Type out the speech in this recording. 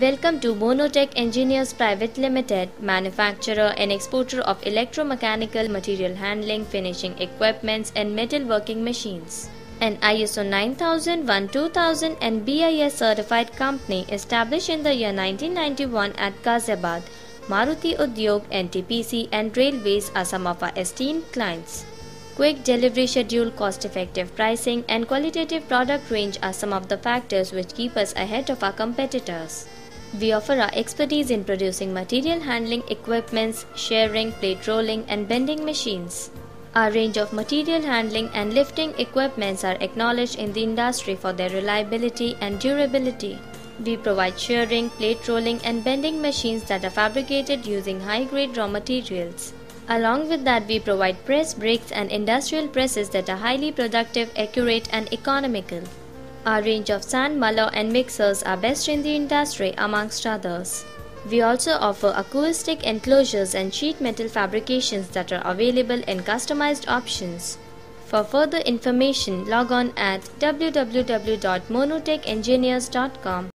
Welcome to Monotech Engineers Private Limited, manufacturer and exporter of electromechanical material handling, finishing equipments and metalworking machines. An ISO 9001-2000 and BIS certified company established in the year 1991 at Ghaziabad, Maruti Udyog, NTPC and Railways are some of our esteemed clients. Quick delivery schedule, cost effective pricing, and qualitative product range are some of the factors which keep us ahead of our competitors. We offer our expertise in producing material handling equipments, shearing, plate rolling, and bending machines. Our range of material handling and lifting equipments are acknowledged in the industry for their reliability and durability. We provide shearing, plate rolling, and bending machines that are fabricated using high grade raw materials. Along with that, we provide press brakes and industrial presses that are highly productive, accurate, and economical. Our range of sand, muller, and mixers are best in the industry, amongst others. We also offer acoustic enclosures and sheet metal fabrications that are available in customized options. For further information, log on at www.monotechengineers.com.